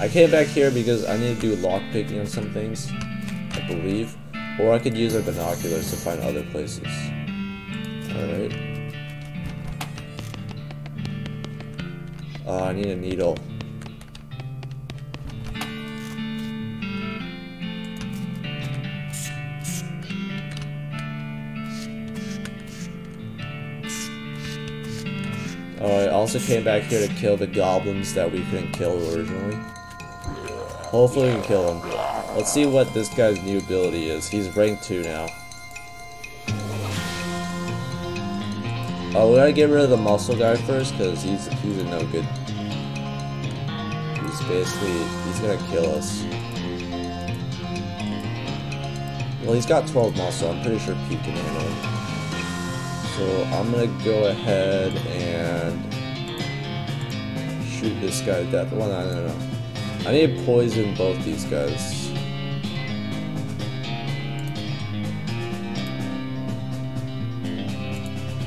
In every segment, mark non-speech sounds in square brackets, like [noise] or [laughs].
I came back here because I need to do lockpicking on some things, I believe. Or I could use our binoculars to find other places. Alright. Oh, I need a needle. Oh, I also came back here to kill the goblins that we couldn't kill originally. Hopefully we can kill him. Let's see what this guy's new ability is. He's rank 2 now. Oh, we gotta get rid of the muscle guy first, because he's, he's a no good. He's basically, he's gonna kill us. Well, he's got 12 muscle, I'm pretty sure Pete can handle him. So I'm gonna go ahead and shoot this guy to death. Well, no, no, no. I need to poison both these guys.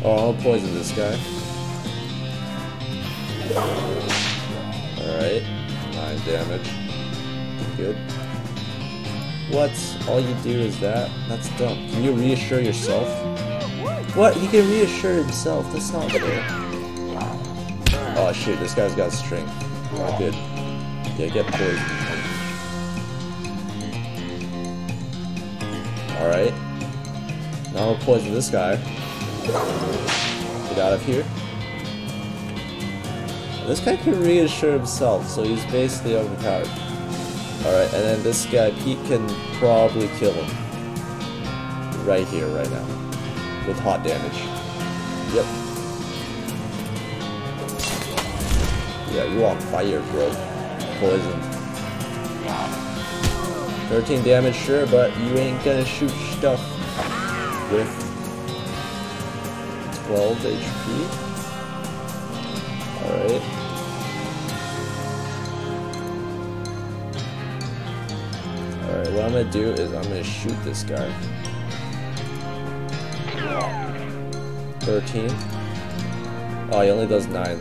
Oh, I'll poison this guy. Alright. 9 damage. Good. What? All you do is that? That's dumb. Can you reassure yourself? What? He can reassure himself. That's not fair. Oh shit, this guy's got strength. Not good. Yeah, get poisoned. Alright. Now I'll poison this guy. Get out of here. This guy can reassure himself, so he's basically overpowered. Alright, and then this guy, Pete can probably kill him. Right here, right now. With hot damage. Yep. Yeah, you on fire, bro. Poison. 13 damage, sure, but you ain't gonna shoot stuff with 12 HP. Alright. Alright, what I'm gonna do is I'm gonna shoot this guy. 13. Oh, he only does 9.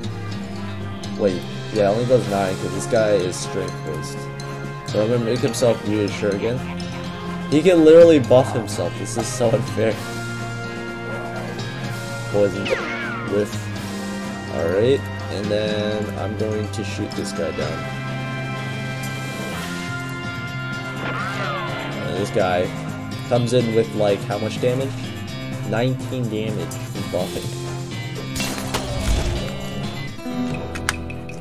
Wait, yeah, only does 9 because this guy is strength based. So I'm gonna make himself reassure again. He can literally buff himself. This is so [laughs] unfair. Poison. Whiff. Alright. And then I'm going to shoot this guy down. And this guy comes in with like how much damage? 19 damage from buffing.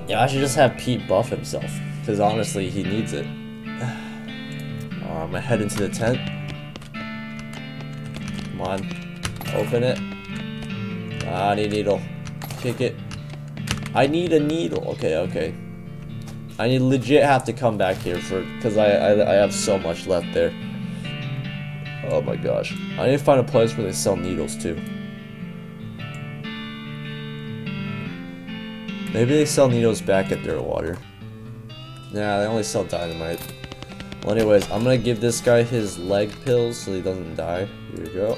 Yeah, I should just have Pete buff himself. Because honestly, he needs it. [sighs] Oh, I'm gonna head into the tent. Come on. Open it. Ah, I need a needle. Kick it. I need a needle. Okay, okay. I need legit have to come back here for because I, I I have so much left there. Oh my gosh. I need to find a place where they sell needles too. Maybe they sell needles back at their Dirtwater. Nah, they only sell dynamite. Well, anyways, I'm gonna give this guy his leg pills so he doesn't die. Here we go.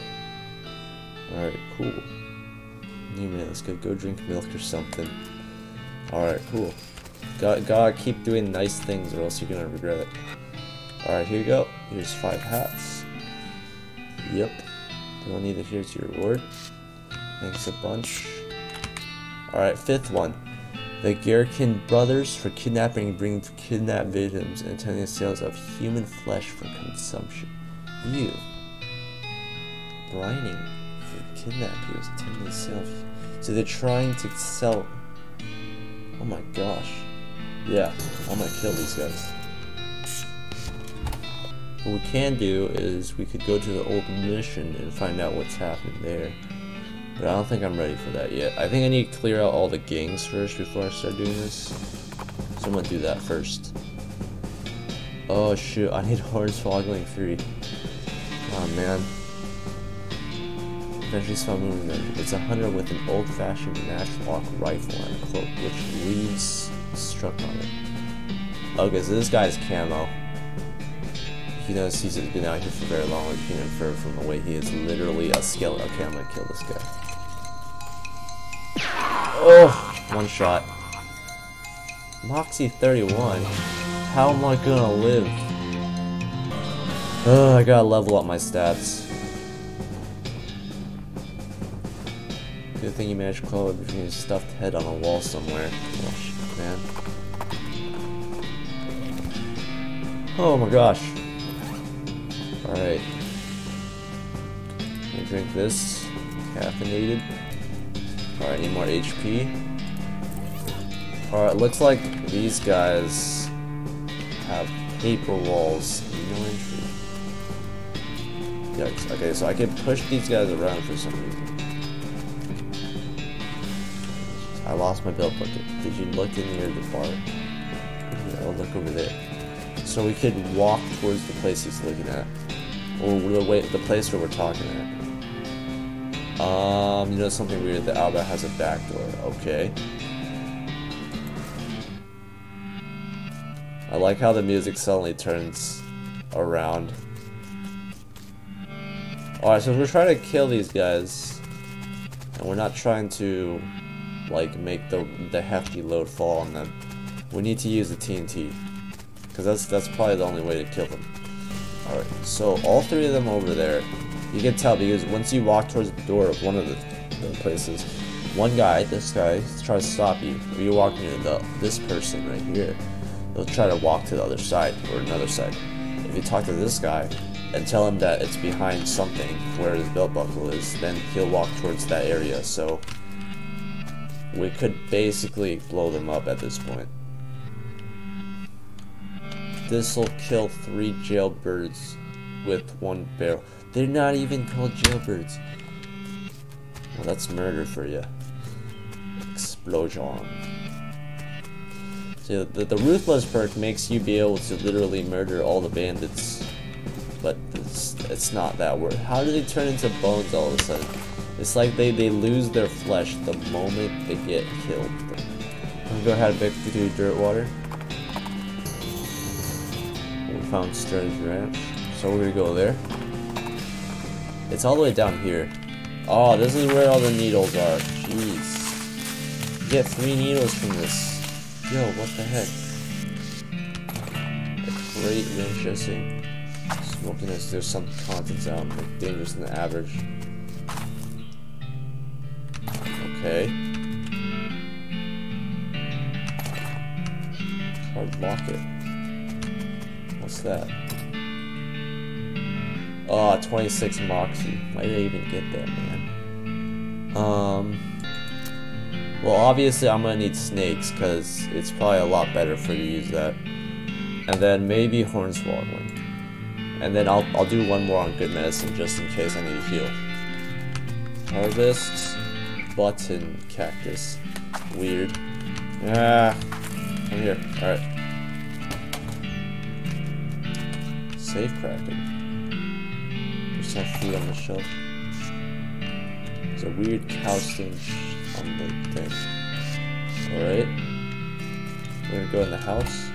Alright, cool. Neiman, let's go, go drink milk or something. Alright, cool. Got, gotta keep doing nice things or else you're gonna regret it. Alright, here you go. Here's five hats. Yep. Don't need to here's your reward. Thanks a bunch. Alright, fifth one. The Gherkin brothers for kidnapping and bringing kidnapped victims and attending sales of human flesh for consumption. You. Brining for kidnap heroes attempting to sell. So they're trying to sell. Oh my gosh. Yeah, I'm gonna kill these guys. What we can do is we could go to the old mission and find out what's happening there. But I don't think I'm ready for that yet. I think I need to clear out all the gangs first before I start doing this. So I'm gonna do that first. Oh shoot, I need [laughs] Hornswoggling 3. Oh man. Eventually stop moving. It's a hunter with an old-fashioned matchlock rifle and a cloak, which leaves struck on it. Oh, okay, so this guy's camo. You notice he's been out here for very long, you can infer from the way he is literally a skeleton. Okay, I'm gonna kill this guy. Oh, one shot. Moxie 31. how am I gonna live? Oh, I gotta level up my stats. Good thing you managed to it between a stuffed head on a wall somewhere. Oh, shit, man. Oh my gosh. Alright. Drink this. Caffeinated. Alright, need more HP. Alright, looks like these guys have paper walls. No entry. Yikes. Okay, so I can push these guys around for some reason. I lost my belt bucket. Did you look in near the bar? I'll look over there. So we could walk towards the place he's looking at. Or the way the place where we're talking at. Um, you know something weird, the Alba has a back door. Okay. I like how the music suddenly turns around. Alright, so we're trying to kill these guys. And we're not trying to like make the the hefty load fall on them. We need to use the TNT. Cause that's that's probably the only way to kill them. Alright, so all three of them over there, you can tell because once you walk towards the door of one of the, the places, one guy, this guy, tries to stop you. Or you walk near the this person right here, they'll try to walk to the other side or another side. If you talk to this guy and tell him that it's behind something where his belt buckle is, then he'll walk towards that area. So we could basically blow them up at this point. This'll kill three jailbirds with one barrel. They're not even called jailbirds. Well, that's murder for you. Explosion. So the, the Ruthless perk makes you be able to literally murder all the bandits. But it's, it's not that word. How do they turn into bones all of a sudden? It's like they, they lose their flesh the moment they get killed. I'm gonna go ahead back to Dirtwater. We found Stearns Ranch. So we're gonna go there. It's all the way down here. Oh, this is where all the needles are. Jeez. You get three needles from this. Yo, what the heck? Great range dressing. Smoking this, there's some contents out, like dangerous than the average. Okay. Hard lock it. What's that? Oh, 26 Moxie. Why did I even get that, man? Um... Well, obviously I'm gonna need snakes, because it's probably a lot better for you to use that. And then maybe Hornswoggle. And then I'll, I'll do one more on good medicine, just in case I need to heal. Harvest button cactus. Weird. Ah, I'm here. Alright. Safe cracking. There's some food on the shelf. There's a weird cow stain on the thing. Alright. We're gonna go in the house.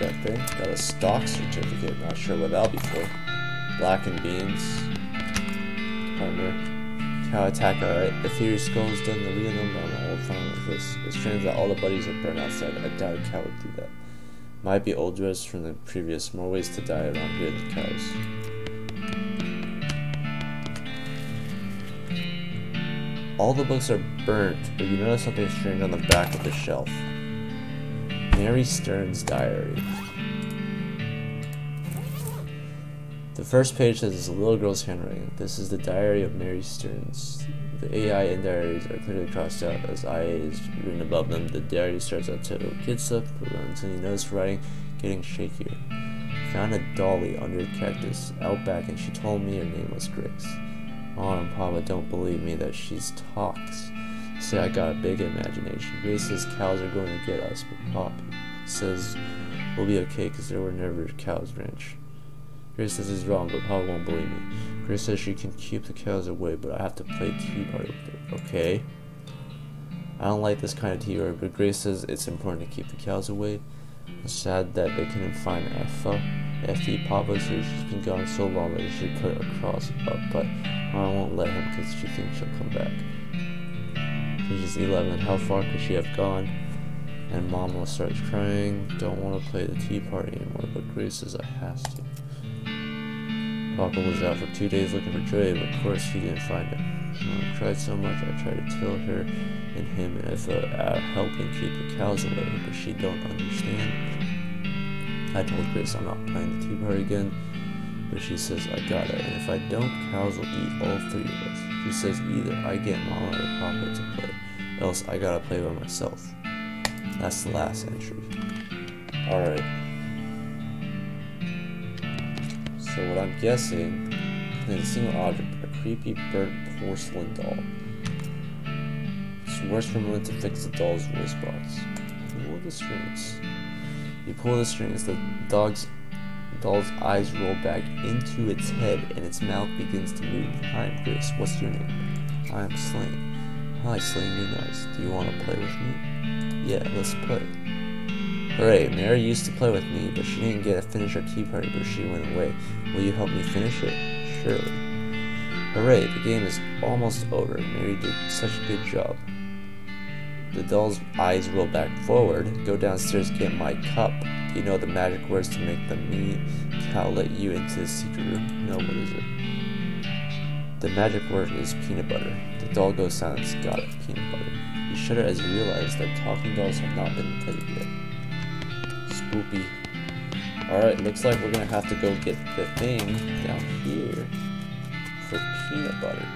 That thing. Got a stock certificate. Not sure what that'll be for. Blackened beans. Partner. Cow attack, alright. The Fury Skull's done the real number on the old final of this. It's strange that all the buddies are burned outside. I doubt a cow would do that. Might be old dress from the previous. More ways to die around here than cows. All the books are burnt, but you notice something strange on the back of the shelf. Mary Stern's diary. The first page says it's a little girl's handwriting. This is the diary of Mary Stearns. The AI in diaries are clearly crossed out as IA is written above them. The diary starts out to kid stuff, until you notice writing getting shakier. Found a dolly under a cactus out back and she told me her name was Grace. Mom and Papa don't believe me that she's talks. Say I got a big imagination. Grace says cows are going to get us, but Pop says we'll be okay because there were never cows ranch. Grace says he's wrong, but Paul won't believe me. Grace says she can keep the cows away, but I have to play tea party with her. Okay. I don't like this kind of tea party, but Grace says it's important to keep the cows away. It's sad that they couldn't find Effa. Effie Papa says she's been gone so long that she put a cross up, but I won't let him because she thinks she'll come back. She's 11. How far could she have gone? And Mama starts crying. Don't want to play the tea party anymore, but Grace says I has to. Papa was out for two days looking for Dre, but of course he didn't find him. Mom cried so much I tried to tell her and him if uh, helping keep the cows away, but she don't understand. I told Grace I'm not playing the tea party again, but she says I gotta, and if I don't, cows will eat all three of us. She says either I get Mama or Papa to play, else I gotta play by myself. That's the last entry. Alright. So what I'm guessing is a single object, a creepy burnt porcelain doll. It's worse for moment to fix the doll's voice box. Pull the strings. You pull the strings, the dog's doll's eyes roll back into its head and its mouth begins to move. I'm Chris. What's your name? I'm Slane. Hi, Slane, you're nice. Do you want to play with me? Yeah, let's play. Hooray, Mary used to play with me, but she didn't get to finish our tea party before she went away. Will you help me finish it? Surely. Hooray, the game is almost over. Mary did such a good job. The doll's eyes roll back forward. Go downstairs, get my cup. Do you know the magic words to make the mean cow let you into the secret room? No, what is it? The magic word is peanut butter. The doll goes silent. Got it, peanut butter. You shudder as you realize that talking dolls have not been invented yet. Spoopy. Alright, looks like we're gonna have to go get the thing down here for peanut butter.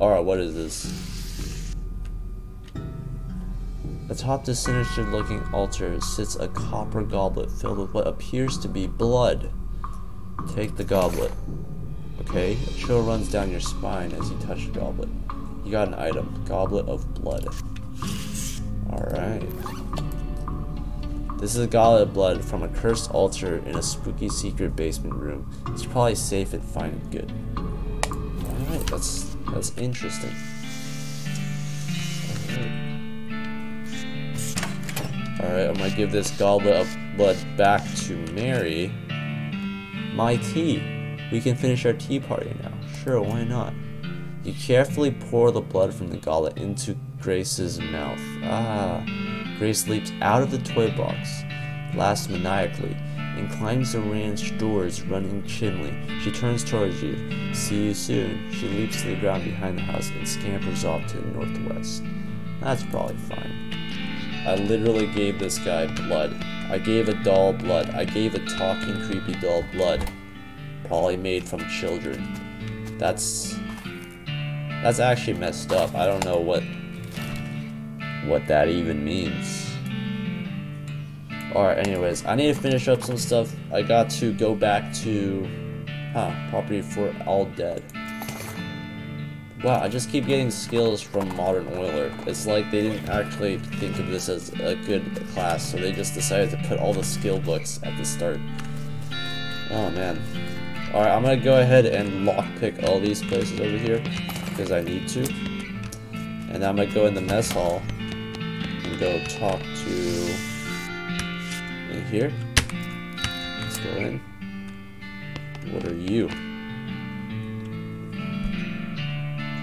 Alright, what is this? Atop the sinister looking altar sits a copper goblet filled with what appears to be blood. Take the goblet. Okay, a chill runs down your spine as you touch the goblet. You got an item, goblet of blood. Alright. This is a goblet blood from a cursed altar in a spooky secret basement room. It's probably safe and fine and good. Alright, that's that's interesting. Alright, I'm gonna give this goblet of blood back to Mary. My tea. We can finish our tea party now. Sure, why not? You carefully pour the blood from the goblet into Grace's mouth. Ah. Grace leaps out of the toy box, laughs maniacally, and climbs the ranch door's running chimney. She turns towards you. See you soon. She leaps to the ground behind the house and scampers off to the northwest. That's probably fine. I literally gave this guy blood. I gave a doll blood. I gave a talking creepy doll blood. Probably made from children. That's that's actually messed up. I don't know what what that even means. Alright, anyways, I need to finish up some stuff. I got to go back to huh, property for all dead. Wow, I just keep getting skills from Modern Oiler. It's like they didn't actually think of this as a good class, so they just decided to put all the skill books at the start. Oh man. Alright, I'm gonna go ahead and lockpick all these places over here, because I need to. And I'm gonna go in the mess hall go talk to in here. Let's go in. What are you?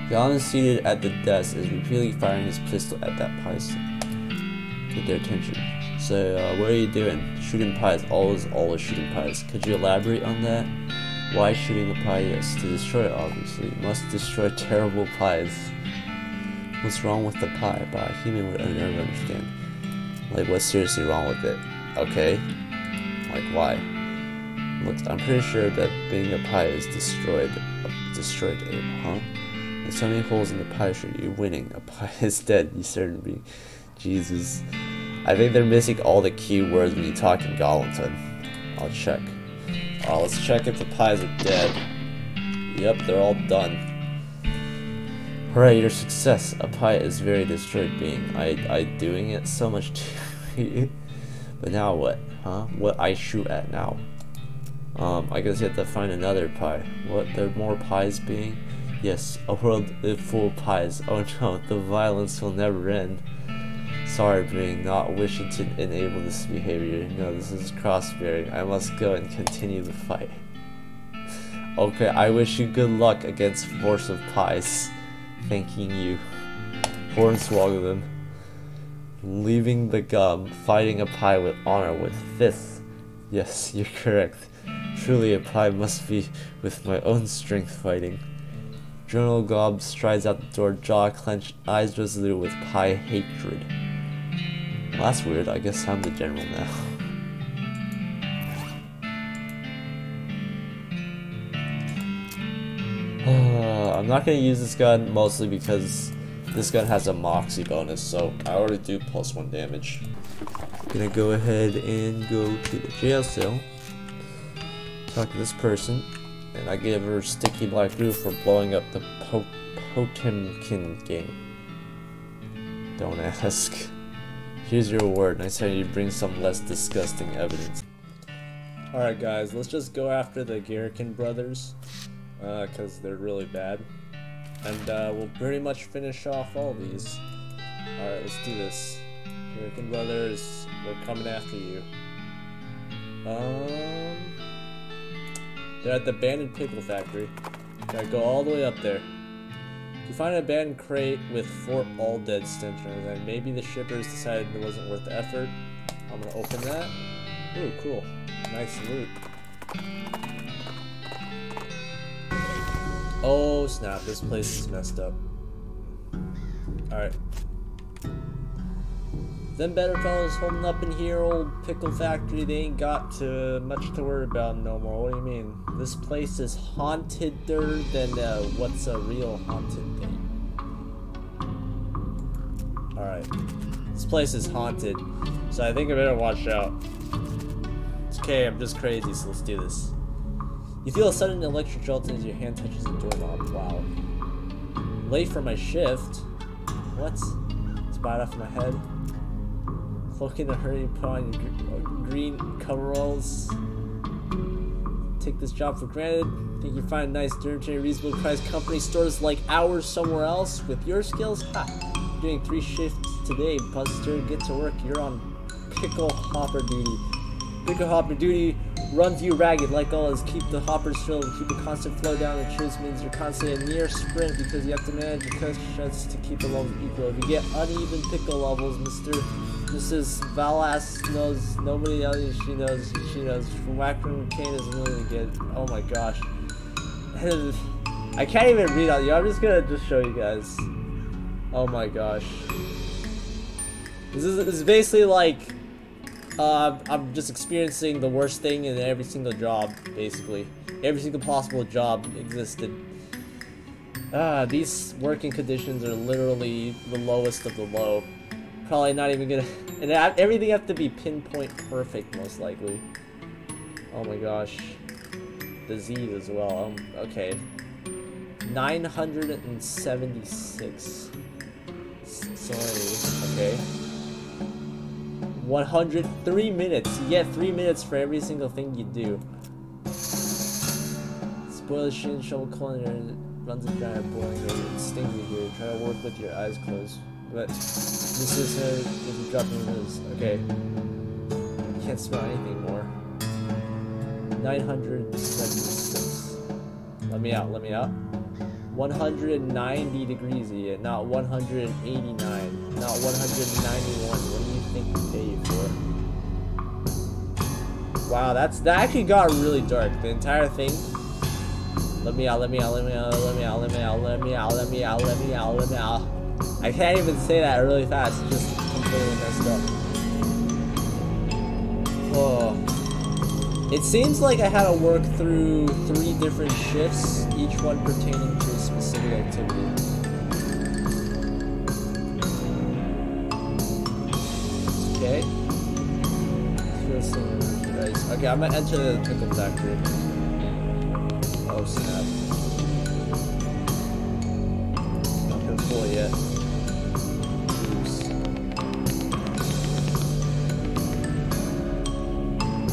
John is seated at the desk is repeatedly firing his pistol at that pies to get their attention. So, uh, what are you doing? Shooting pies. Always, always shooting pies. Could you elaborate on that? Why shooting the pie? Yes, to destroy it, obviously. Must destroy terrible pies. What's wrong with the pie? But a human would never understand. Like, what's seriously wrong with it? Okay. Like, why? Look, I'm pretty sure that being a pie is destroyed. Destroyed it, huh? There's so many holes in the pie shit. You're winning. A pie [laughs] is dead. You certainly. Jesus. I think they're missing all the key words when you talk in Galanton. I'll check. Uh, let's check if the pies are dead. Yep, they're all done. Hooray, your success. A pie is very destroyed being. I I doing it so much too. [laughs] but now what? Huh? What I shoot at now? Um, I guess you have to find another pie. What? There are more pies being? Yes, a world full of pies. Oh [laughs] no, the violence will never end. Sorry, being not wishing to enable this behavior. No, this is cross-bearing. I must go and continue the fight. [laughs] okay, I wish you good luck against force of pies. Thanking you. Hornswoggle them. Leaving the gum, fighting a pie with honor with fists. Yes, [laughs] you're correct. Truly a pie must be with my own strength fighting. General Gob strides out the door, jaw clenched, eyes resolute with pie hatred. Well, that's weird. I guess I'm the general now. [sighs] Uh, I'm not going to use this gun mostly because this gun has a Moxie bonus, so I already do plus one damage. Gonna go ahead and go to the jail cell. Talk to this person, and I give her sticky black glue for blowing up the po Potemkin game. Don't ask. Here's your reward. Nice how you bring some less disgusting evidence. Alright guys, let's just go after the Garrican brothers, because uh, they're really bad. And uh, we'll pretty much finish off all these. Alright, let's do this. American brothers, we're coming after you. Um, They're at the abandoned pickle factory. Gotta go all the way up there. You find an abandoned crate with Fort All Dead stickers, and maybe the shippers decided it wasn't worth the effort. I'm gonna open that. Ooh, cool. Nice loot. Oh snap, this place is messed up. Alright. Them better fellas holding up in here, old pickle factory, they ain't got to much to worry about no more. What do you mean? This place is haunteder than uh, what's a real haunted thing. Alright. This place is haunted, so I think I better watch out. It's okay, I'm just crazy, so let's do this. You feel a sudden electric jolt as your hand touches the doorknob. Wow. Late for my shift. What? Spot off my head. Cloak in a hurry, put on your uh, green coveralls. Take this job for granted. Think you find nice, dirty, reasonable price company stores like ours somewhere else with your skills? Ha! Doing three shifts today, Buster. Get to work. You're on pickle hopper duty. Pickle hopper duty runs you ragged like always. Keep the hoppers filled, keep a constant flow down the tubes means you're constantly a near sprint because you have to manage your cushions to keep the levels equal. If you get uneven pickle levels, Mr. Mrs. Valas knows, nobody else she knows, she knows. From Wackerman Kane is really good. Oh my gosh. [laughs] I can't even read out you. I'm just gonna just show you guys. Oh my gosh. This is, this is basically like uh, I'm just experiencing the worst thing in every single job, basically. Every single possible job existed. Ah, these working conditions are literally the lowest of the low probably not even gonna... And everything have to be pinpoint perfect, most likely. Oh my gosh. Disease as well. Um, okay. 976. Sorry. Okay. 103 minutes. You get 3 minutes for every single thing you do. Spoiler shin shovel culinary runs a giant boiling you here. Try to work with your eyes closed. But this is a, if you drop me this, okay. You can't smell anything more. 976. Let me out, let me out. 190 degrees here, not 189, not 191. Think we pay you for? Wow, that's that actually got really dark. The entire thing. Let me out, let me out, let me out, let me out, let me out, let me out, let me out, let me out, let me out. I can't even say that really fast, it's just completely messed up. Oh. It seems like I had to work through three different shifts, each one pertaining to a specific activity. Okay. Uh, okay, I'm gonna enter the pickle factory. Oh snap. Not gonna pull yet.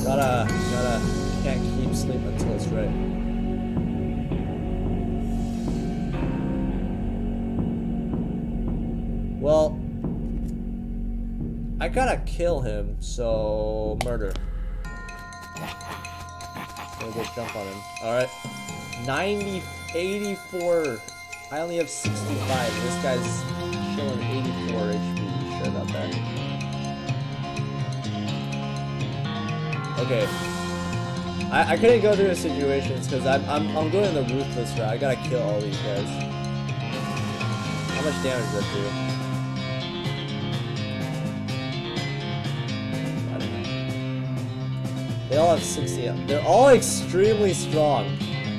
Gotta, gotta, can't keep sleep until it's ready. Gotta kill him, so murder. Gonna go jump on him. Alright. 90, 84 I only have 65. This guy's showing 84 HP. Sure about that. Okay. I, I couldn't go through the situations because I'm, I'm, I'm going the ruthless route. I gotta kill all these guys. How much damage does that do? They all have 60. They're all extremely strong.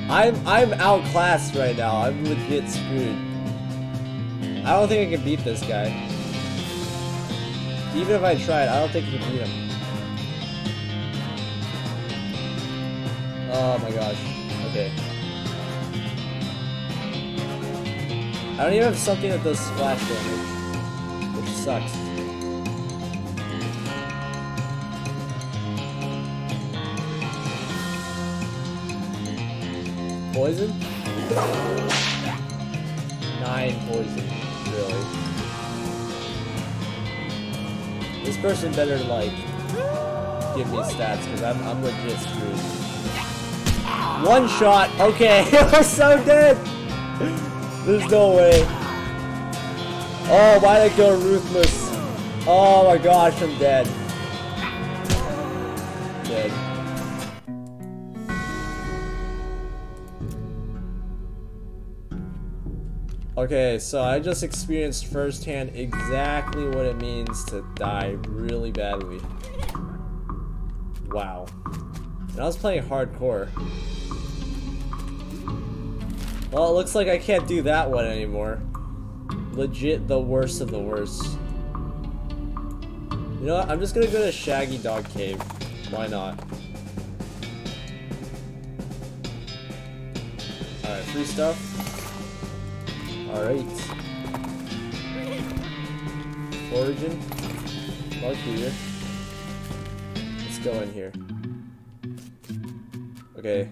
I'm I'm outclassed right now. I'm legit screwed. I don't think I can beat this guy. Even if I tried, I don't think I can beat him. Oh my gosh. Okay. I don't even have something that does splash damage. Which sucks. Poison? Nine poison. Really. This person better like give me stats because I'm I'm legit screwed. One shot. Okay, [laughs] we're so dead. There's no way. Oh, why did I go ruthless? Oh my gosh, I'm. Dead. Okay, so I just experienced firsthand exactly what it means to die really badly. Wow. And I was playing hardcore. Well, it looks like I can't do that one anymore. Legit the worst of the worst. You know what? I'm just gonna go to Shaggy Dog Cave. Why not? Alright, free stuff. Alright. Origin. Mark here. Let's go in here. Okay.